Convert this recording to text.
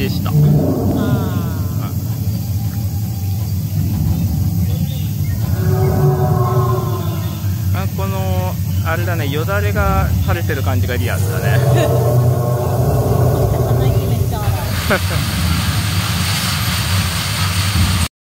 でした。あこのあれだねよだれが垂れてる感じがリアルだね。